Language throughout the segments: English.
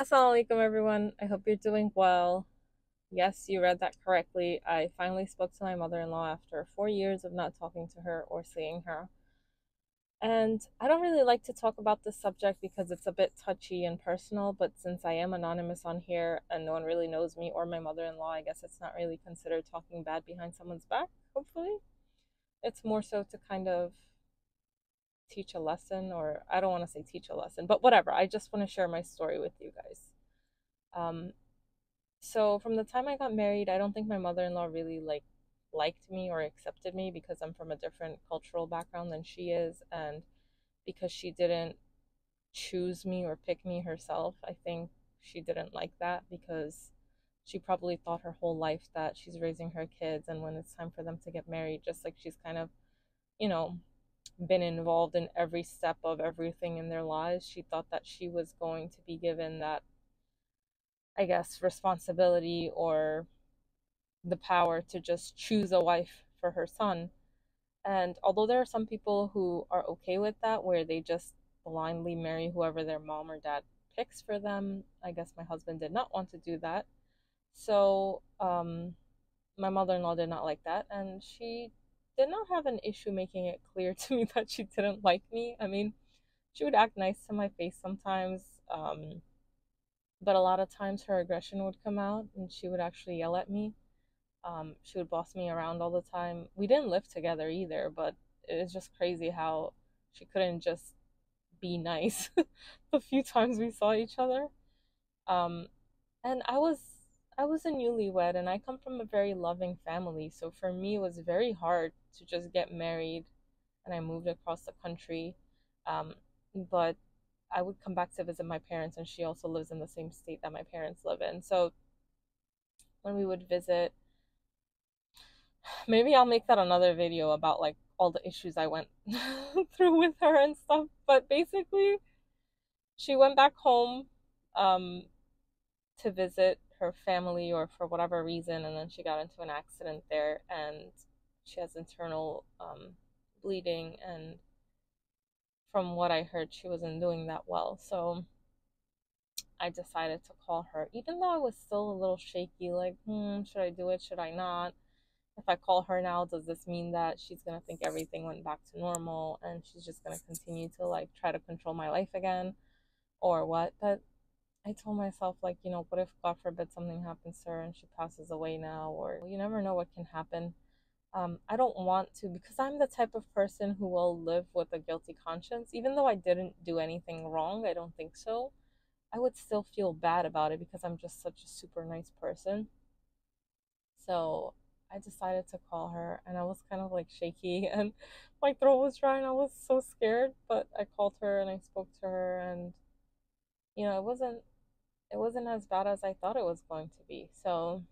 Assalamualaikum everyone. I hope you're doing well. Yes, you read that correctly. I finally spoke to my mother-in-law after 4 years of not talking to her or seeing her. And I don't really like to talk about this subject because it's a bit touchy and personal, but since I am anonymous on here and no one really knows me or my mother-in-law, I guess it's not really considered talking bad behind someone's back, hopefully. It's more so to kind of teach a lesson or I don't want to say teach a lesson, but whatever. I just want to share my story with you guys. Um so from the time I got married, I don't think my mother-in-law really like liked me or accepted me because I'm from a different cultural background than she is and because she didn't choose me or pick me herself. I think she didn't like that because she probably thought her whole life that she's raising her kids and when it's time for them to get married just like she's kind of, you know, been involved in every step of everything in their lives, she thought that she was going to be given that, I guess, responsibility or the power to just choose a wife for her son. And although there are some people who are okay with that, where they just blindly marry whoever their mom or dad picks for them, I guess my husband did not want to do that. So, um, my mother in law did not like that, and she did not have an issue making it clear to me that she didn't like me. I mean, she would act nice to my face sometimes, um, but a lot of times her aggression would come out and she would actually yell at me. Um, she would boss me around all the time. We didn't live together either, but it was just crazy how she couldn't just be nice the few times we saw each other. Um, and I was I was a newlywed and I come from a very loving family. So for me, it was very hard to just get married and I moved across the country. Um, but I would come back to visit my parents, and she also lives in the same state that my parents live in. So when we would visit, maybe I'll make that another video about like all the issues I went through with her and stuff. But basically, she went back home um, to visit her family or for whatever reason, and then she got into an accident there, and she has internal um, bleeding, and from what I heard, she wasn't doing that well. So I decided to call her, even though I was still a little shaky, like, hmm, should I do it? Should I not? If I call her now, does this mean that she's gonna think everything went back to normal and she's just gonna continue to like try to control my life again or what? But I told myself, like, you know, what if God forbid something happens to her and she passes away now, or you never know what can happen. Um, I don't want to because I'm the type of person who will live with a guilty conscience. Even though I didn't do anything wrong, I don't think so. I would still feel bad about it because I'm just such a super nice person. So I decided to call her and I was kind of like shaky and my throat was dry and I was so scared, but I called her and I spoke to her and you know, it wasn't it wasn't as bad as I thought it was going to be. So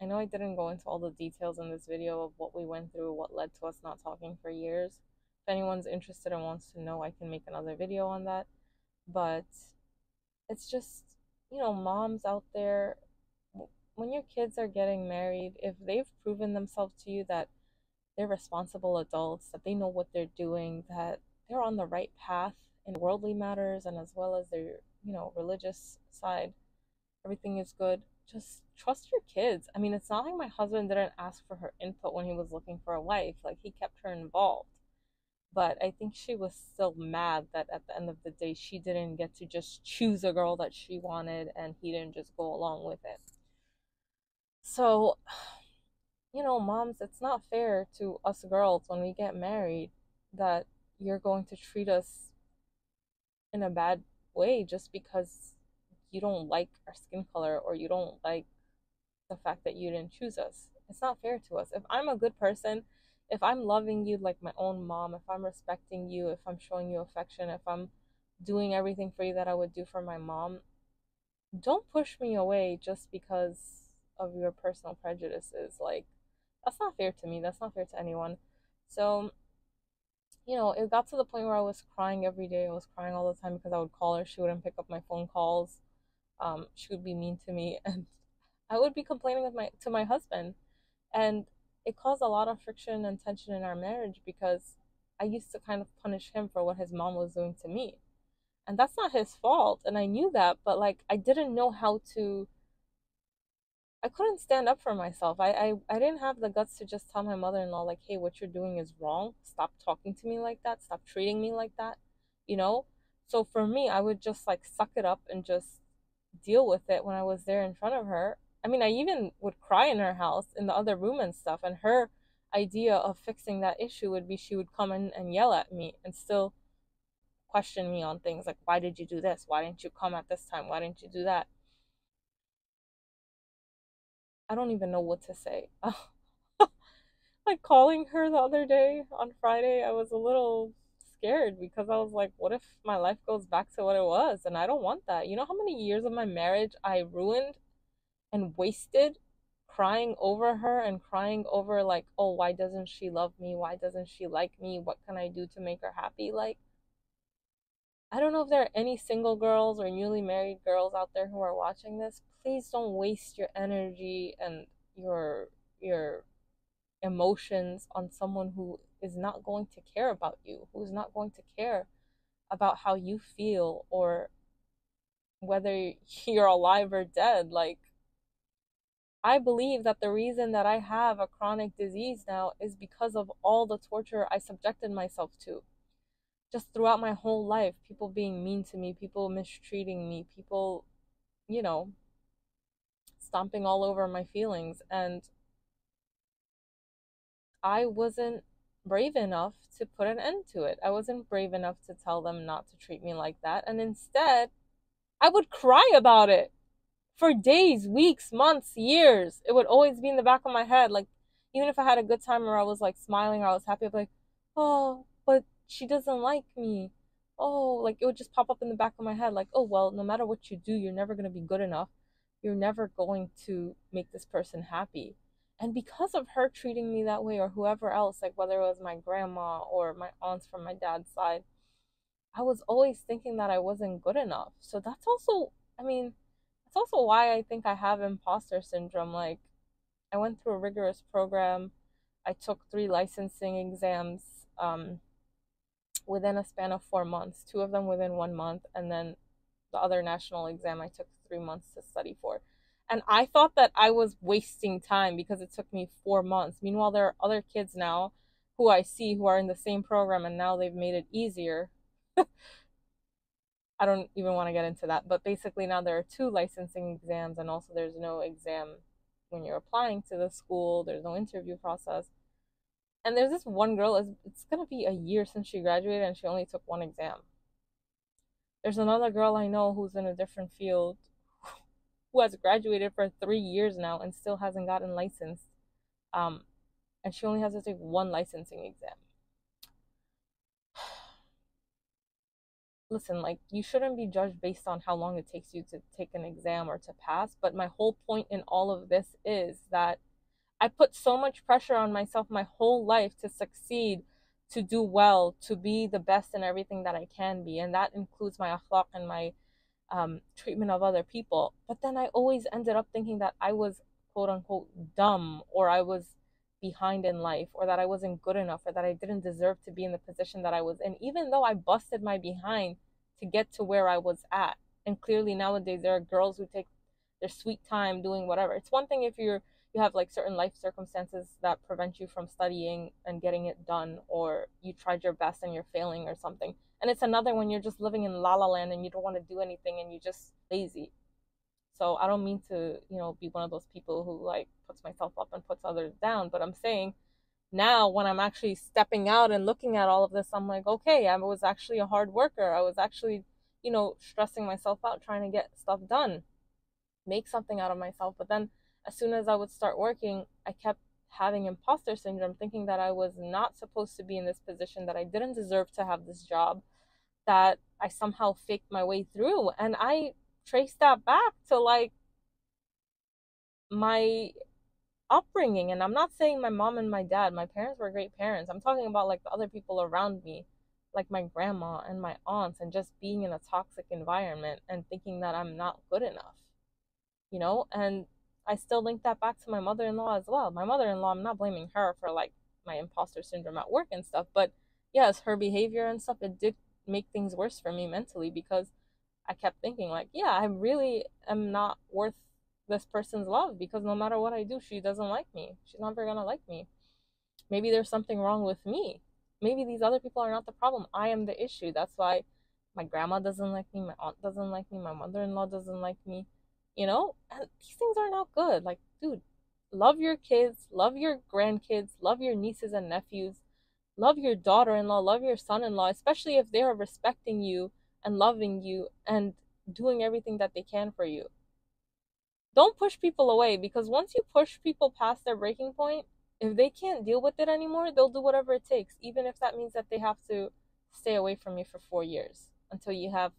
I know I didn't go into all the details in this video of what we went through, what led to us not talking for years. If anyone's interested and wants to know, I can make another video on that. But it's just, you know, moms out there, when your kids are getting married, if they've proven themselves to you that they're responsible adults, that they know what they're doing, that they're on the right path in worldly matters and as well as their, you know, religious side, everything is good just trust your kids. I mean, it's not like my husband didn't ask for her input when he was looking for a wife. Like, he kept her involved. But I think she was still mad that at the end of the day, she didn't get to just choose a girl that she wanted and he didn't just go along with it. So, you know, moms, it's not fair to us girls when we get married that you're going to treat us in a bad way just because you don't like our skin color or you don't like the fact that you didn't choose us. It's not fair to us. If I'm a good person, if I'm loving you like my own mom, if I'm respecting you, if I'm showing you affection, if I'm doing everything for you that I would do for my mom, don't push me away just because of your personal prejudices. Like, that's not fair to me. That's not fair to anyone. So, you know, it got to the point where I was crying every day. I was crying all the time because I would call her. She wouldn't pick up my phone calls um, she would be mean to me and I would be complaining with my to my husband and it caused a lot of friction and tension in our marriage because I used to kind of punish him for what his mom was doing to me. And that's not his fault. And I knew that, but like I didn't know how to I couldn't stand up for myself. I, I, I didn't have the guts to just tell my mother in law, like, hey, what you're doing is wrong. Stop talking to me like that. Stop treating me like that. You know? So for me, I would just like suck it up and just deal with it when I was there in front of her. I mean, I even would cry in her house in the other room and stuff. And her idea of fixing that issue would be she would come in and yell at me and still question me on things like, why did you do this? Why didn't you come at this time? Why didn't you do that? I don't even know what to say. like calling her the other day on Friday, I was a little scared because I was like, what if my life goes back to what it was? And I don't want that. You know how many years of my marriage I ruined and wasted crying over her and crying over, like, oh, why doesn't she love me? Why doesn't she like me? What can I do to make her happy? Like, I don't know if there are any single girls or newly married girls out there who are watching this. Please don't waste your energy and your your emotions on someone who is not going to care about you, who's not going to care about how you feel or whether you're alive or dead. Like I believe that the reason that I have a chronic disease now is because of all the torture I subjected myself to just throughout my whole life people being mean to me people mistreating me people you know stomping all over my feelings. And i wasn't brave enough to put an end to it. I wasn't brave enough to tell them not to treat me like that. And instead i would cry about it for days weeks months years. It would always be in the back of my head. Like even if i had a good time or i was like smiling or i was happy i'd be like oh she doesn't like me. Oh, like it would just pop up in the back of my head, like, oh, well, no matter what you do, you're never going to be good enough. You're never going to make this person happy. And because of her treating me that way, or whoever else, like whether it was my grandma or my aunts from my dad's side, I was always thinking that I wasn't good enough. So that's also, I mean, that's also why I think I have imposter syndrome. Like, I went through a rigorous program, I took three licensing exams. Um, within a span of four months, two of them within one month, and then the other national exam I took three months to study for. And I thought that I was wasting time because it took me four months. Meanwhile, there are other kids now who I see who are in the same program and now they've made it easier. I don't even want to get into that. But basically, now there are two licensing exams, and also there's no exam when you're applying to the school, there's no interview process. And there's this one girl, it's to be a year since she graduated and she only took one exam. There's another girl I know who's in a different field who has graduated for three years now and still hasn't gotten licensed. Um, and she only has to take one licensing exam. Listen, like, you shouldn't be judged based on how long it takes you to take an exam or to pass. But my whole point in all of this is that I put so much pressure on myself my whole life to succeed, to do well, to be the best in everything that I can be. And that includes my akhlaq and my um, treatment of other people. But then I always ended up thinking that I was quote unquote dumb or I was behind in life or that I wasn't good enough or that I didn't deserve to be in the position that I was in, even though I busted my behind to get to where I was at. And clearly nowadays there are girls who take their sweet time doing whatever. It's one thing if you're you have like certain life circumstances that prevent you from studying and getting it done or you tried your best and you're failing or something. And it's another when you're just living in la la land and you don't want to do anything and you're just lazy. So i don't mean to you know be one of those people who like puts myself up and puts others down but i'm saying now when i'm actually stepping out and looking at all of this i'm like okay i was actually a hard worker. I was actually you know stressing myself out trying to get stuff done make something out of myself. But then as soon as I would start working, I kept having imposter syndrome, thinking that I was not supposed to be in this position, that I didn't deserve to have this job, that I somehow faked my way through. And I traced that back to like my upbringing. And I'm not saying my mom and my dad, my parents were great parents. I'm talking about like the other people around me, like my grandma and my aunts, and just being in a toxic environment and thinking that I'm not good enough, you know? And I still link that back to my mother in law as well. My mother in law, I'm not blaming her for like my imposter syndrome at work and stuff, but yes, her behavior and stuff, it did make things worse for me mentally because I kept thinking like, yeah, I really am not worth this person's love because no matter what I do, she doesn't like me. She's never gonna like me. Maybe there's something wrong with me. Maybe these other people are not the problem. I am the issue. That's why my grandma doesn't like me, my aunt doesn't like me, my mother in law doesn't like me. You know? And these things are not good. Like, dude, love your kids, love your grandkids, love your nieces and nephews, love your daughter in law, love your son in law, especially if they are respecting you and loving you and doing everything that they can for you. Don't push people away because once you push people past their breaking point, if they can't deal with it anymore, they'll do whatever it takes, even if that means that they have to stay away from you for four years until you have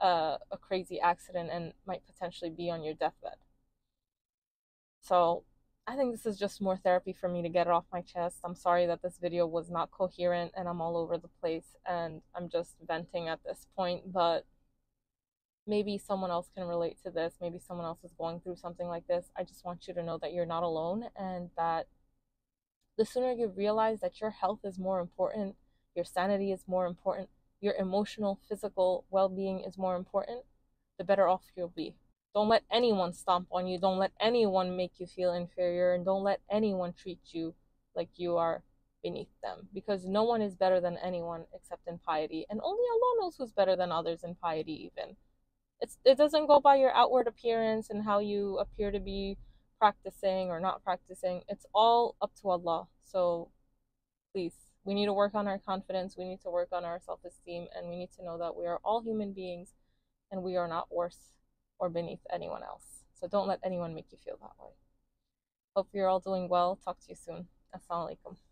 uh, a crazy accident and might potentially be on your deathbed. So I think this is just more therapy for me to get it off my chest. I'm sorry that this video was not coherent and I'm all over the place and I'm just venting at this point, but maybe someone else can relate to this. Maybe someone else is going through something like this. I just want you to know that you're not alone and that the sooner you realize that your health is more important, your sanity is more important, your emotional, physical well being is more important, the better off you'll be. Don't let anyone stomp on you. Don't let anyone make you feel inferior. And don't let anyone treat you like you are beneath them. Because no one is better than anyone except in piety. And only Allah knows who's better than others in piety, even. It's, it doesn't go by your outward appearance and how you appear to be practicing or not practicing. It's all up to Allah. So please, we need to work on our confidence. We need to work on our self esteem. And we need to know that we are all human beings and we are not worse or beneath anyone else. So don't let anyone make you feel that way. Hope you're all doing well. Talk to you soon. Assalamu alaikum.